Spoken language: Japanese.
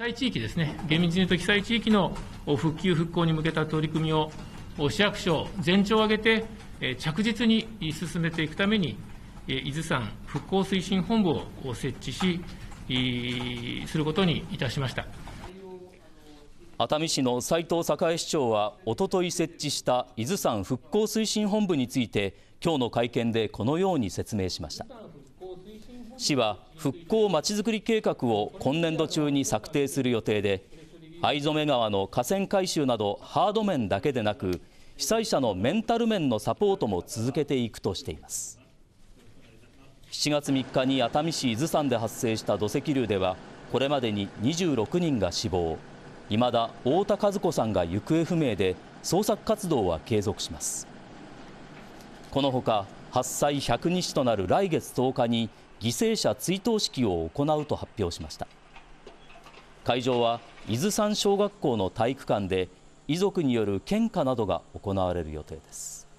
災地域ですね、厳密に言うと被災地域の復旧・復興に向けた取り組みを、市役所全庁を挙げて着実に進めていくために、伊豆山復興推進本部を設置し、することにいたしました熱海市の斉藤栄市長は、おととい設置した伊豆山復興推進本部について、今日の会見でこのように説明しました。市は復興まちづくり計画を今年度中に策定する予定で藍染川の河川改修などハード面だけでなく被災者のメンタル面のサポートも続けていくとしています。7月3日に熱海市伊豆山で発生した土石流ではこれまでに26人が死亡。いまだ太田和子さんが行方不明で捜索活動は継続します。このほか発災100日となる来月10日に犠牲者追悼式を行うと発表しました。会場は伊豆山小学校の体育館で遺族による献花などが行われる予定です。